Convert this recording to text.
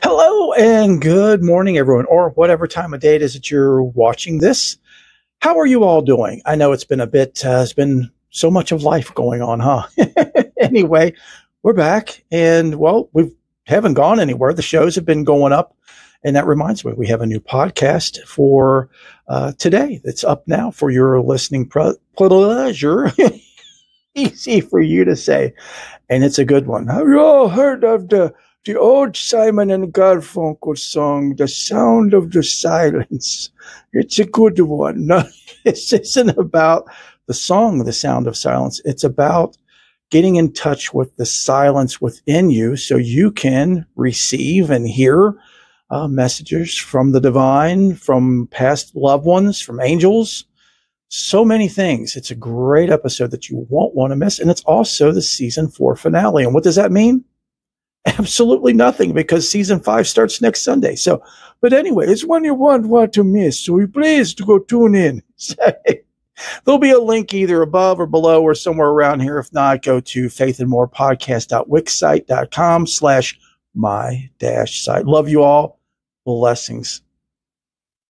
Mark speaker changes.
Speaker 1: Hello and good morning, everyone, or whatever time of day it is that you're watching this. How are you all doing? I know it's been a bit, uh, it's been so much of life going on, huh? anyway, we're back and well, we haven't gone anywhere. The shows have been going up. And that reminds me, we have a new podcast for uh, today that's up now for your listening pleasure. Easy for you to say. And it's a good one. Have you all heard of the the old Simon and Garfunkel song, The Sound of the Silence. It's a good one. No, this isn't about the song, The Sound of Silence. It's about getting in touch with the silence within you so you can receive and hear uh, messages from the divine, from past loved ones, from angels, so many things. It's a great episode that you won't want to miss. And it's also the season four finale. And what does that mean? Absolutely nothing because season five starts next Sunday. So, but anyway, it's one you won't want to miss. So we please to go tune in. There'll be a link either above or below or somewhere around here. If not, go to faithandmorepodcast.wixsite.com slash my dash site. Love you all. Blessings.